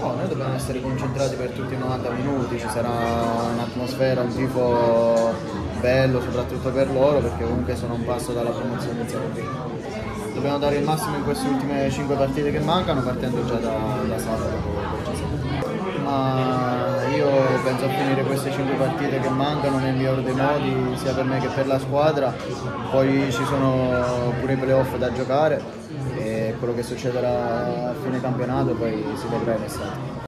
No, noi dobbiamo essere concentrati per tutti i 90 minuti, ci sarà un'atmosfera, un tifo bello soprattutto per loro perché comunque sono un passo dalla promozione in Serie B. Dobbiamo dare il massimo in queste ultime 5 partite che mancano partendo già da, da sabato. Ma io penso a finire queste 5 partite che mancano nel migliore dei modi sia per me che per la squadra, poi ci sono pure i playoff da giocare e quello che succederà a fine campionato poi si vedrà in estate.